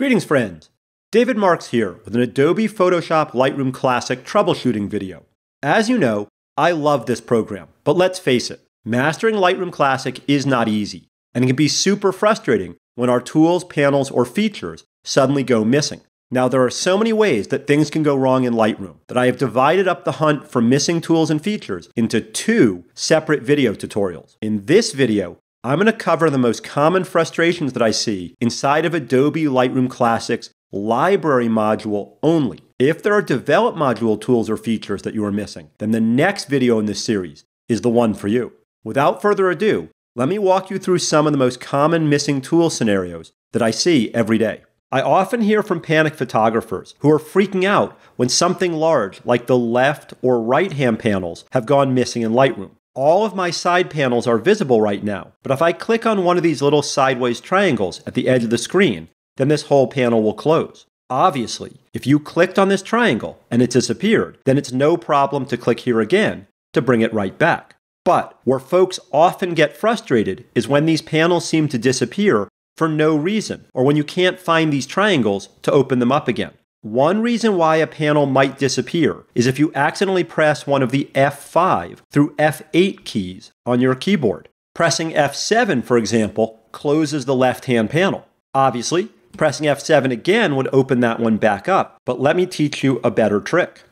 Greetings, friends. David Marks here with an Adobe Photoshop Lightroom Classic troubleshooting video. As you know, I love this program, but let's face it, mastering Lightroom Classic is not easy, and it can be super frustrating when our tools, panels, or features suddenly go missing. Now, there are so many ways that things can go wrong in Lightroom that I have divided up the hunt for missing tools and features into two separate video tutorials. In this video, I'm going to cover the most common frustrations that I see inside of Adobe Lightroom Classic's library module only. If there are develop module tools or features that you are missing, then the next video in this series is the one for you. Without further ado, let me walk you through some of the most common missing tool scenarios that I see every day. I often hear from panic photographers who are freaking out when something large like the left or right hand panels have gone missing in Lightroom. All of my side panels are visible right now, but if I click on one of these little sideways triangles at the edge of the screen, then this whole panel will close. Obviously, if you clicked on this triangle and it disappeared, then it's no problem to click here again to bring it right back. But where folks often get frustrated is when these panels seem to disappear for no reason, or when you can't find these triangles to open them up again. One reason why a panel might disappear is if you accidentally press one of the F5 through F8 keys on your keyboard. Pressing F7, for example, closes the left hand panel. Obviously, pressing F7 again would open that one back up, but let me teach you a better trick.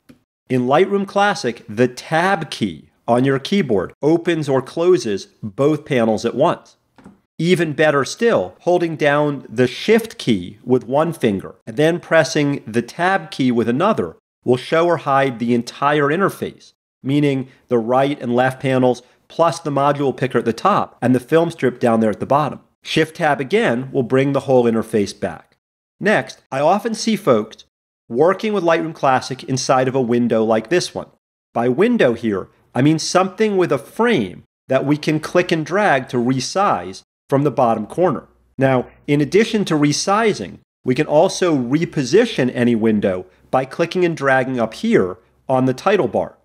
In Lightroom Classic, the Tab key on your keyboard opens or closes both panels at once. Even better still, holding down the Shift key with one finger and then pressing the Tab key with another will show or hide the entire interface, meaning the right and left panels plus the module picker at the top and the film strip down there at the bottom. Shift Tab again will bring the whole interface back. Next, I often see folks working with Lightroom Classic inside of a window like this one. By window here, I mean something with a frame that we can click and drag to resize from the bottom corner. Now, in addition to resizing, we can also reposition any window by clicking and dragging up here on the title bar.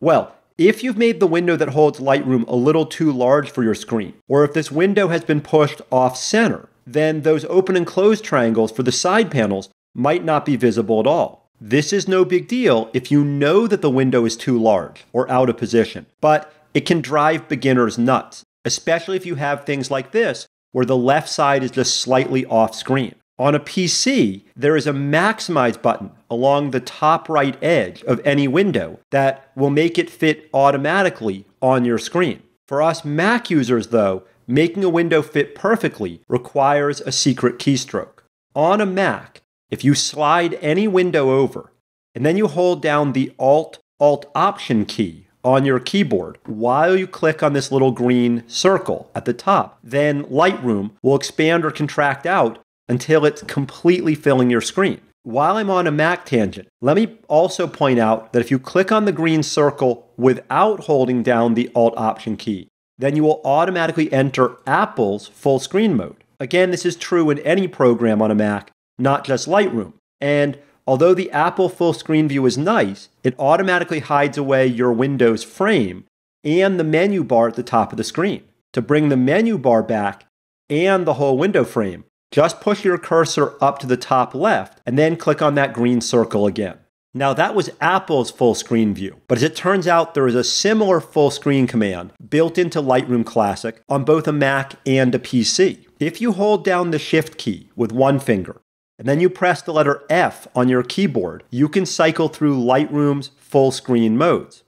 Well, if you've made the window that holds Lightroom a little too large for your screen, or if this window has been pushed off center, then those open and close triangles for the side panels might not be visible at all. This is no big deal if you know that the window is too large or out of position, but it can drive beginners nuts especially if you have things like this, where the left side is just slightly off screen. On a PC, there is a maximize button along the top right edge of any window that will make it fit automatically on your screen. For us Mac users, though, making a window fit perfectly requires a secret keystroke. On a Mac, if you slide any window over and then you hold down the Alt Alt Option key on your keyboard while you click on this little green circle at the top. Then Lightroom will expand or contract out until it's completely filling your screen. While I'm on a Mac tangent, let me also point out that if you click on the green circle without holding down the Alt Option key, then you will automatically enter Apple's full screen mode. Again, this is true in any program on a Mac, not just Lightroom. And Although the Apple full screen view is nice, it automatically hides away your Windows frame and the menu bar at the top of the screen. To bring the menu bar back and the whole window frame, just push your cursor up to the top left and then click on that green circle again. Now that was Apple's full screen view, but as it turns out, there is a similar full screen command built into Lightroom Classic on both a Mac and a PC. If you hold down the Shift key with one finger and then you press the letter F on your keyboard, you can cycle through Lightroom's full screen modes.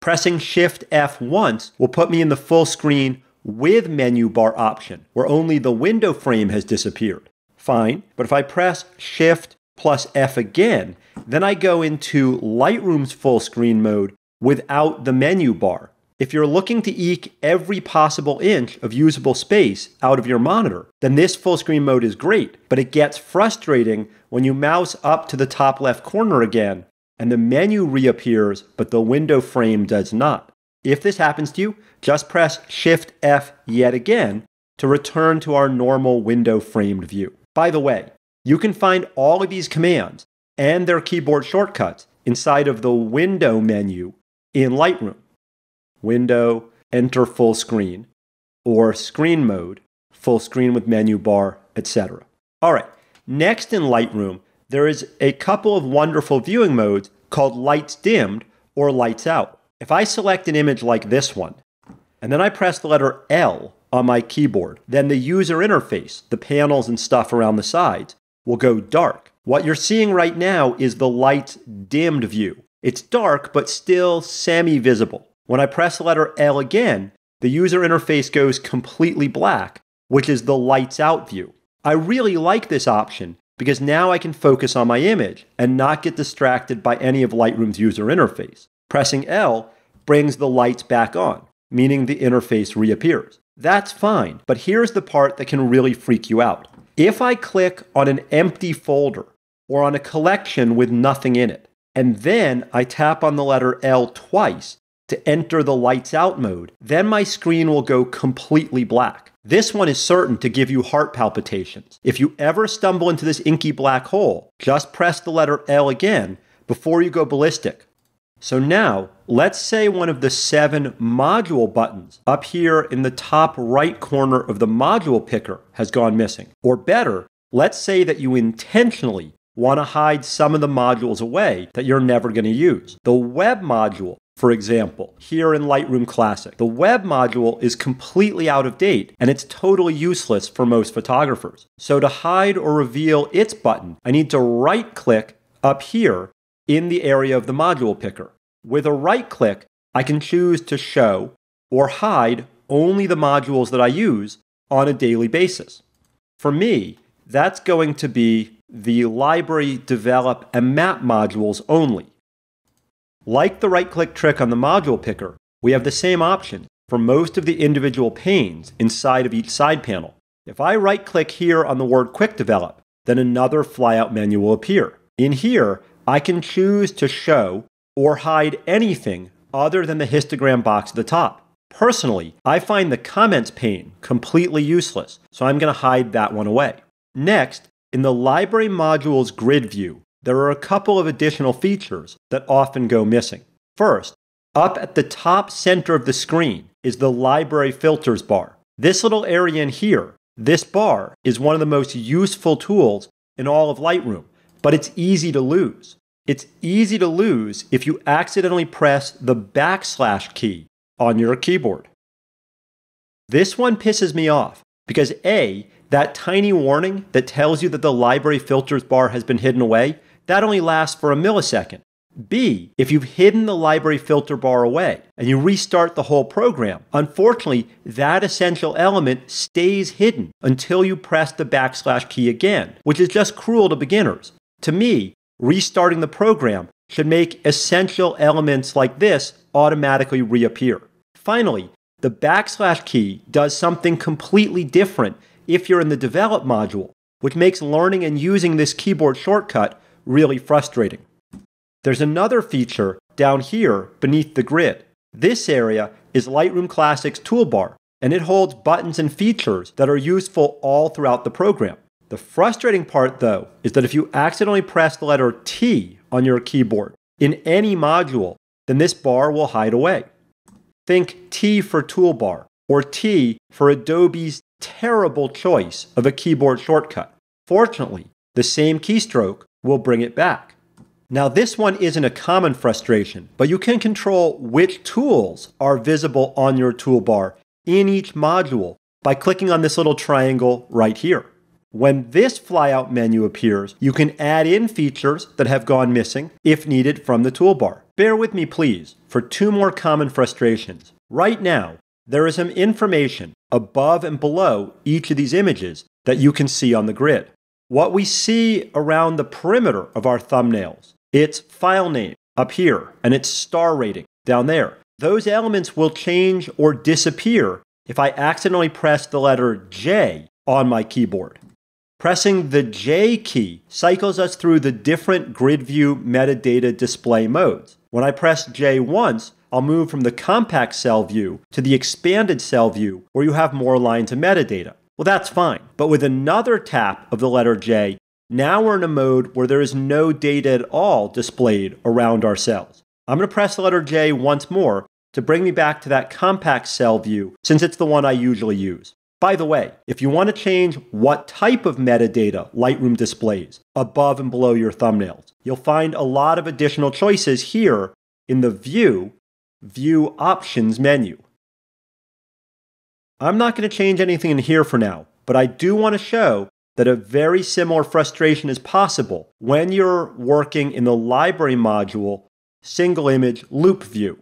Pressing Shift F once will put me in the full screen with menu bar option, where only the window frame has disappeared. Fine, but if I press Shift plus F again, then I go into Lightroom's full screen mode without the menu bar. If you're looking to eke every possible inch of usable space out of your monitor, then this full screen mode is great, but it gets frustrating when you mouse up to the top left corner again and the menu reappears, but the window frame does not. If this happens to you, just press Shift F yet again to return to our normal window framed view. By the way, you can find all of these commands and their keyboard shortcuts inside of the window menu in Lightroom window, enter full screen, or screen mode, full screen with menu bar, etc. All right, next in Lightroom, there is a couple of wonderful viewing modes called lights dimmed or lights out. If I select an image like this one, and then I press the letter L on my keyboard, then the user interface, the panels and stuff around the sides, will go dark. What you're seeing right now is the lights dimmed view. It's dark, but still semi visible. When I press the letter L again, the user interface goes completely black, which is the lights out view. I really like this option because now I can focus on my image and not get distracted by any of Lightroom's user interface. Pressing L brings the lights back on, meaning the interface reappears. That's fine, but here's the part that can really freak you out. If I click on an empty folder or on a collection with nothing in it, and then I tap on the letter L twice to enter the lights out mode, then my screen will go completely black. This one is certain to give you heart palpitations. If you ever stumble into this inky black hole, just press the letter L again before you go ballistic. So now, let's say one of the seven module buttons up here in the top right corner of the module picker has gone missing. Or better, let's say that you intentionally want to hide some of the modules away that you're never going to use. The web module for example, here in Lightroom Classic. The web module is completely out of date and it's totally useless for most photographers. So to hide or reveal its button, I need to right click up here in the area of the module picker. With a right click, I can choose to show or hide only the modules that I use on a daily basis. For me, that's going to be the library, develop, and map modules only. Like the right click trick on the module picker, we have the same option for most of the individual panes inside of each side panel. If I right click here on the word Quick Develop, then another flyout menu will appear. In here, I can choose to show or hide anything other than the histogram box at the top. Personally, I find the comments pane completely useless, so I'm going to hide that one away. Next, in the library module's grid view, there are a couple of additional features that often go missing. First, up at the top center of the screen is the Library Filters bar. This little area in here, this bar, is one of the most useful tools in all of Lightroom, but it's easy to lose. It's easy to lose if you accidentally press the backslash key on your keyboard. This one pisses me off because A, that tiny warning that tells you that the library filters bar has been hidden away that only lasts for a millisecond. B, if you've hidden the library filter bar away and you restart the whole program, unfortunately, that essential element stays hidden until you press the backslash key again, which is just cruel to beginners. To me, restarting the program should make essential elements like this automatically reappear. Finally, the backslash key does something completely different if you're in the develop module, which makes learning and using this keyboard shortcut really frustrating. There's another feature down here beneath the grid. This area is Lightroom Classic's toolbar, and it holds buttons and features that are useful all throughout the program. The frustrating part, though, is that if you accidentally press the letter T on your keyboard in any module, then this bar will hide away. Think T for toolbar, or T for Adobe's terrible choice of a keyboard shortcut. Fortunately, the same keystroke will bring it back. Now, this one isn't a common frustration, but you can control which tools are visible on your toolbar in each module by clicking on this little triangle right here. When this flyout menu appears, you can add in features that have gone missing if needed from the toolbar. Bear with me, please, for two more common frustrations. Right now, there is some information above and below each of these images that you can see on the grid what we see around the perimeter of our thumbnails. Its file name up here and its star rating down there. Those elements will change or disappear if I accidentally press the letter J on my keyboard. Pressing the J key cycles us through the different grid view metadata display modes. When I press J once, I'll move from the compact cell view to the expanded cell view where you have more lines of metadata. Well, that's fine. But with another tap of the letter J, now we're in a mode where there is no data at all displayed around our cells. I'm going to press the letter J once more to bring me back to that compact cell view since it's the one I usually use. By the way, if you want to change what type of metadata Lightroom displays above and below your thumbnails, you'll find a lot of additional choices here in the View, View Options menu. I'm not going to change anything in here for now, but I do want to show that a very similar frustration is possible when you're working in the library module single image Loupe view.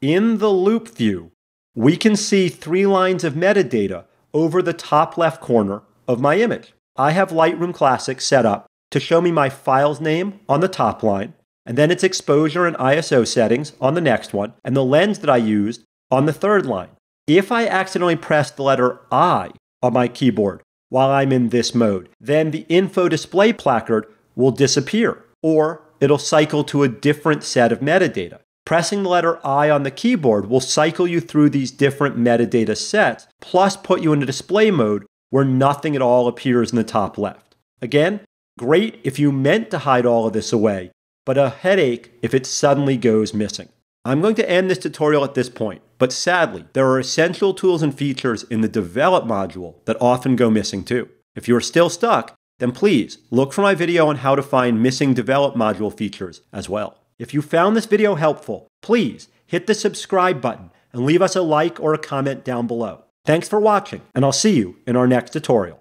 In the Loupe view, we can see three lines of metadata over the top left corner of my image. I have Lightroom Classic set up to show me my file's name on the top line, and then its exposure and ISO settings on the next one, and the lens that I used on the third line. If I accidentally press the letter I on my keyboard while I'm in this mode, then the info display placard will disappear, or it'll cycle to a different set of metadata. Pressing the letter I on the keyboard will cycle you through these different metadata sets, plus put you into display mode where nothing at all appears in the top left. Again, great if you meant to hide all of this away, but a headache if it suddenly goes missing. I'm going to end this tutorial at this point, but sadly, there are essential tools and features in the Develop module that often go missing too. If you are still stuck, then please look for my video on how to find missing Develop module features as well. If you found this video helpful, please hit the subscribe button and leave us a like or a comment down below. Thanks for watching, and I'll see you in our next tutorial.